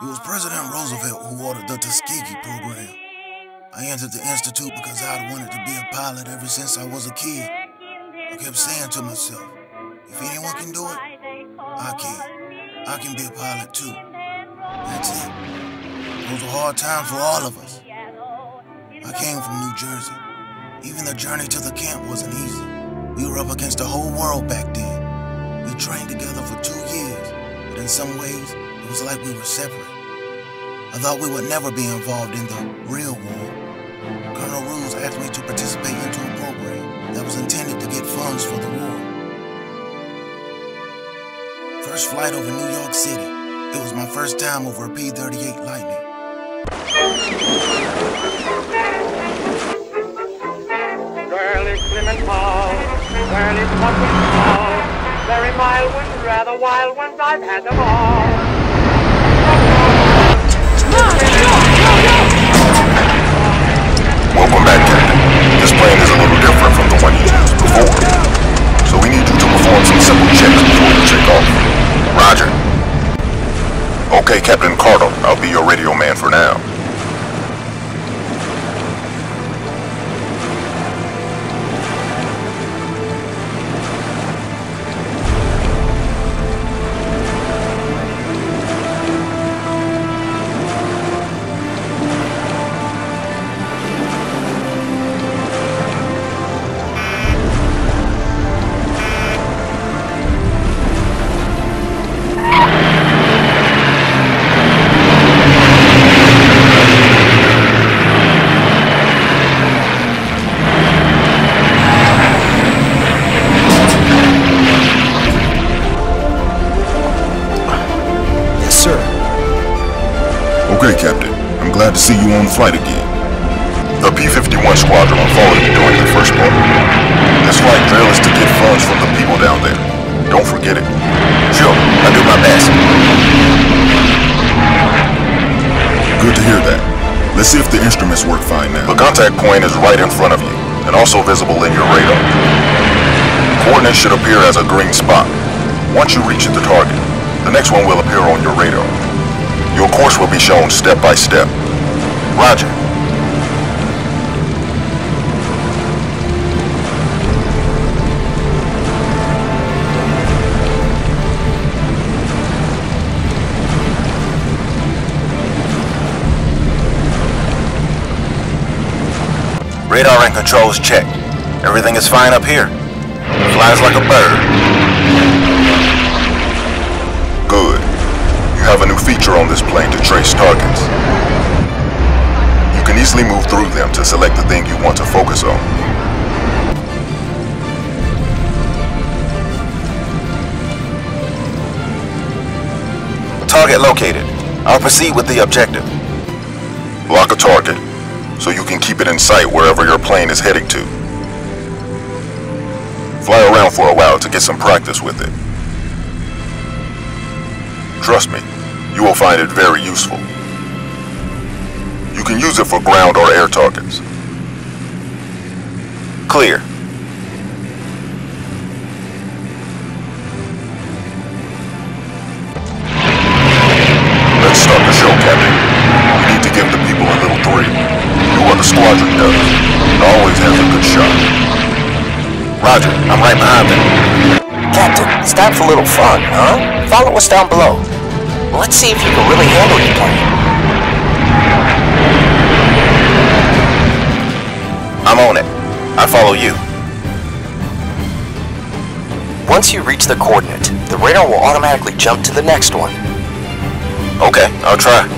It was President Roosevelt who ordered the Tuskegee program. I entered the Institute because I'd wanted to be a pilot ever since I was a kid. I kept saying to myself, if anyone can do it, I can. I can be a pilot too. That's it. Was a hard time for all of us. I came from New Jersey. Even the journey to the camp wasn't easy. We were up against the whole world back then. We trained together for two years, but in some ways, was like we were separate. I thought we would never be involved in the real war. Colonel Ruse asked me to participate into a program that was intended to get funds for the war. First flight over New York City. It was my first time over a P-38 Lightning. Girl is slim and tall, girl is very mild ones, rather wild ones, I've had them all. Welcome back. This plane is a little different from the one you used before. So we need you to perform some simple checks before you take off. Roger. Okay, Captain Carter, I'll be your radio man for now. To see you on flight again. The P-51 squadron will follow you during the first part. This flight drill is to get funds from the people down there. Don't forget it. Sure, I'll do my best. Good to hear that. Let's see if the instruments work fine now. The contact point is right in front of you, and also visible in your radar. Coordinates should appear as a green spot. Once you reach the target, the next one will appear on your radar. Your course will be shown step by step. Roger. Radar and controls checked. Everything is fine up here. Flies like a bird. Good. You have a new feature on this plane to trace targets. Easily move through them to select the thing you want to focus on. Target located. I'll proceed with the objective. Lock a target, so you can keep it in sight wherever your plane is heading to. Fly around for a while to get some practice with it. Trust me, you will find it very useful. Can use it for ground or air targets. Clear. Let's the show, Captain. We need to give the people a little the squadron does. Always has a good shot. Roger, I'm right behind. Captain, for a little fun, huh? Follow us down below. Let's see if you can really handle your plane. I'm on it. I follow you. Once you reach the coordinate, the radar will automatically jump to the next one. Okay, I'll try.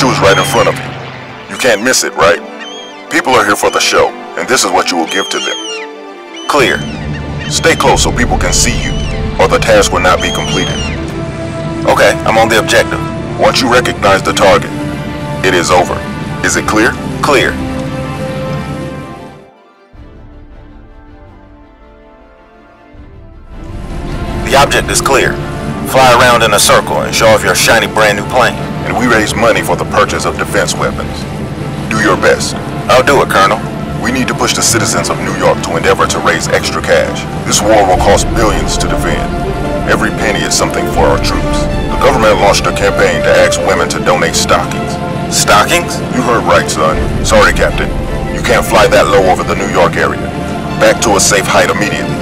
Is right in front of you. You can't miss it, right? People are here for the show, and this is what you will give to them. Clear. Stay close so people can see you, or the task will not be completed. Okay, I'm on the objective. Once you recognize the target, it is over. Is it clear? Clear. The object is clear. Fly around in a circle and show off your shiny brand new plane. And we raise money for the purchase of defense weapons. Do your best. I'll do it, Colonel. We need to push the citizens of New York to endeavor to raise extra cash. This war will cost billions to defend. Every penny is something for our troops. The government launched a campaign to ask women to donate stockings. Stockings? You heard right, son. Sorry, Captain. You can't fly that low over the New York area. Back to a safe height immediately.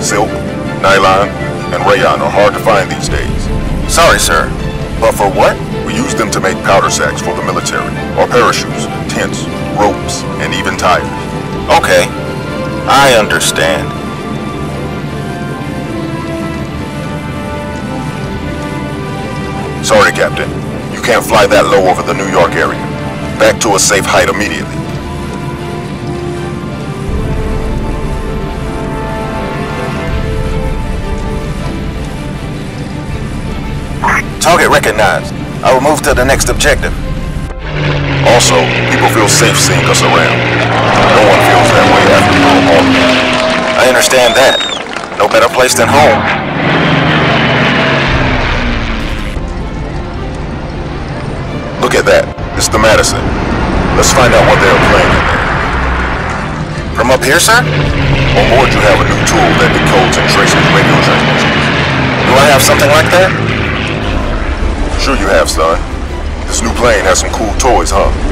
Silk, nylon, and rayon are hard to find these days. Sorry, sir. But for what? We use them to make powder sacks for the military, or parachutes, tents, ropes, and even tires. Okay. I understand. Sorry, Captain. You can't fly that low over the New York area. Back to a safe height immediately. Target recognized. I will move to the next objective. Also, people feel safe seeing us around. No one feels that way after Pearl Harbor. I understand that. No better place than home. Look at that. It's the Madison. Let's find out what they are playing in there. From up here, sir? On board you have a new tool that decodes and traces radio transmissions. Do I have something like that? Sure you have, son. This new plane has some cool toys, huh?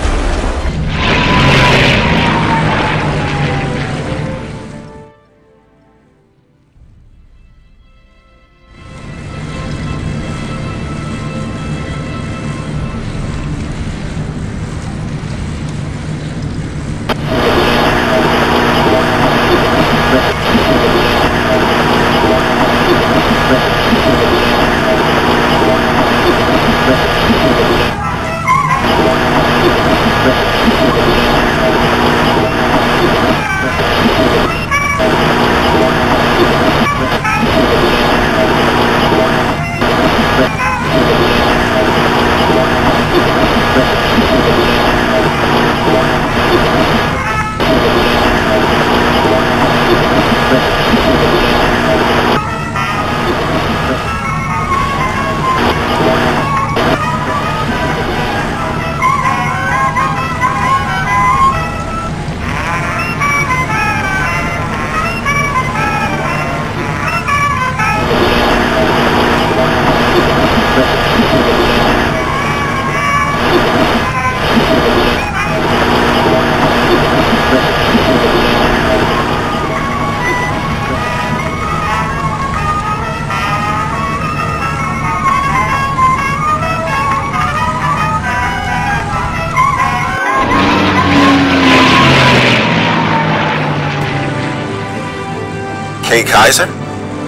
Kay Kyser?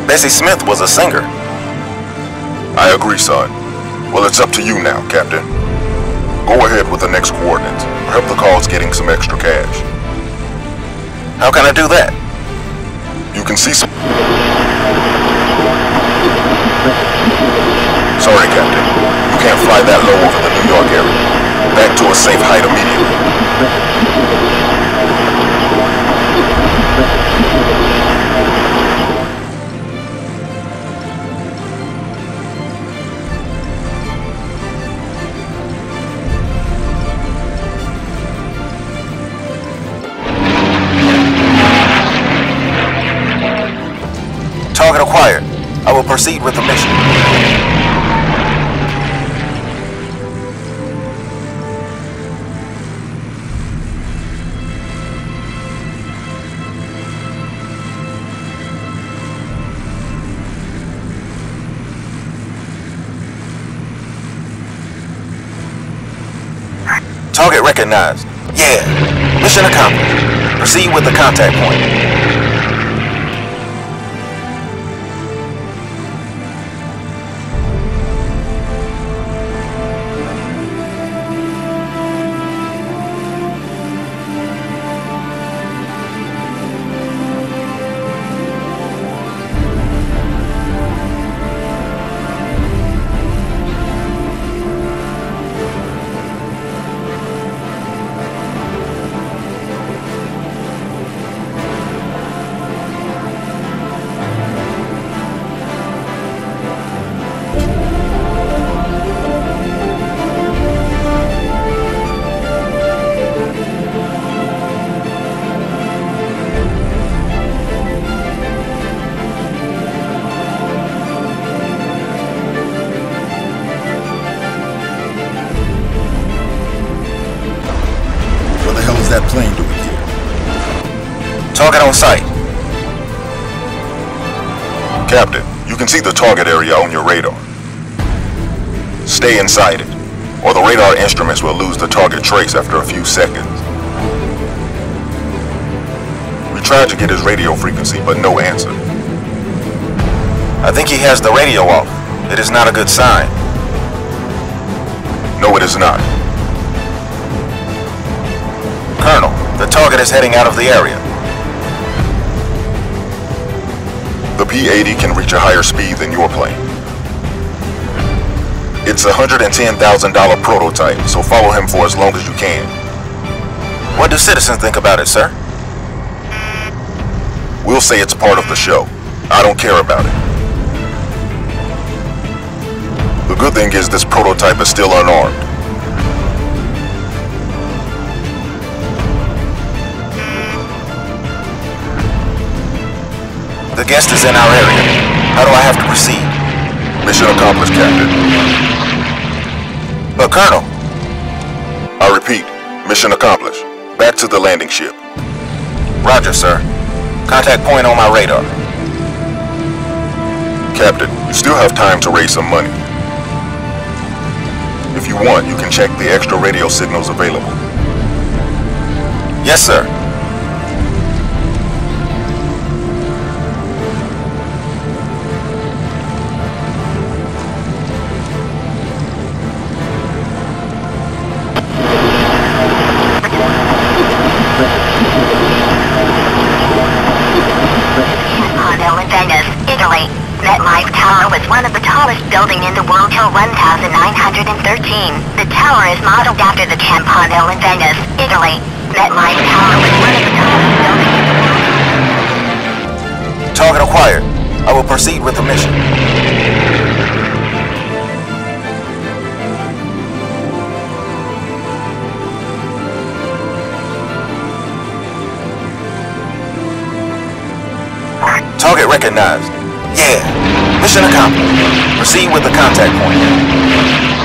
Bessie Smith was a singer. I agree, son. Well, it's up to you now, Captain. Go ahead with the next coordinates. Help the cause getting some extra cash. How can I do that? You can see some... Sorry, Captain. You can't fly that low over the New York area. Back to a safe height immediately. I will proceed with the mission. Target recognized. Yeah. Mission accomplished. Proceed with the contact point. Target on sight. Captain, you can see the target area on your radar. Stay inside it, or the radar instruments will lose the target trace after a few seconds. We tried to get his radio frequency, but no answer. I think he has the radio off. It is not a good sign. No, it is not. Colonel, the target is heading out of the area. The P-80 can reach a higher speed than your plane. It's a $110,000 prototype, so follow him for as long as you can. What do citizens think about it, sir? We'll say it's part of the show. I don't care about it. The good thing is this prototype is still unarmed. The guest is in our area. How do I have to proceed? Mission accomplished, Captain. But Colonel, I repeat, mission accomplished. Back to the landing ship. Roger, sir. Contact point on my radar. Captain, you still have time to raise some money. If you want, you can check the extra radio signals available. Yes, sir. In the 1913. The tower is modeled after the Campanile in Venice, Italy. MetLife Tower was one of the tallest. Target acquired. I will proceed with the mission. Target recognized. Mission accomplished. Proceed with the contact point.